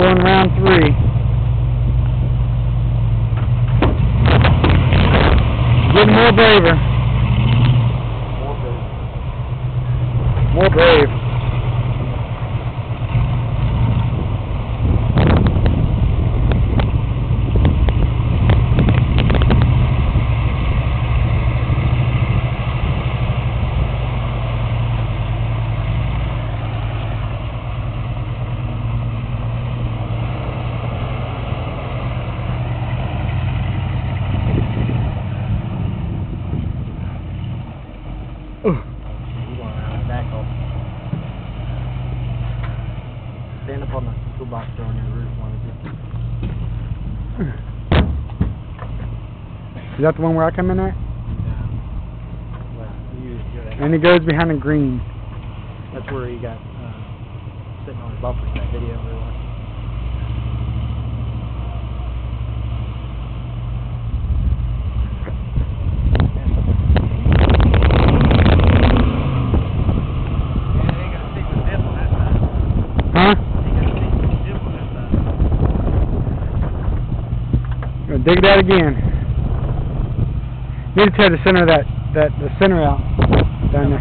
going round three. Getting more braver. Ugh. You going around the back hole. Stand up on the toolbox on your roof one. Is that the one where I come in at? Well, you use your And it goes behind the green. That's where he got uh, sitting on his bumper in that video we watched. Huh? Gonna dig that again. Need to tear the center of that, that the center out down there.